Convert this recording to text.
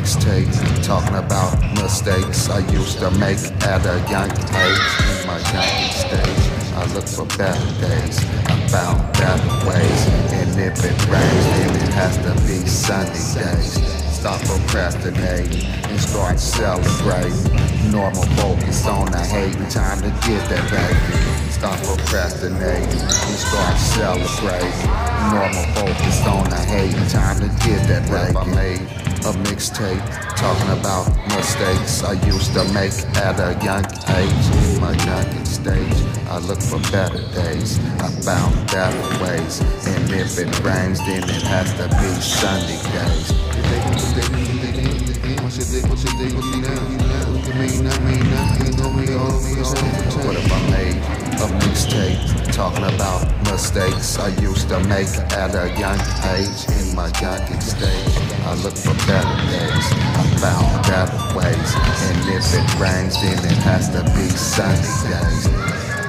mixtape talking about mistakes I used to make at a young age. In my young stage, I look for better days. I found better ways, and if it rains, then it has to be sunny days. Stop procrastinating and start celebrating. Normal focus on the hating, time to get that baby. Stop procrastinating and start celebrating. Normal focus on the hating, time to get that baby. I made a mixtape talking about mistakes I used to make at a young age. My young stage, I look for better days. I found better ways, and if it rains, then it has to be sunny days. What if I made a mixtape talking about mistakes I used to make at a young age? In my young stage, I look for better days. I found better ways, and if it rains, then it has to be sunny days.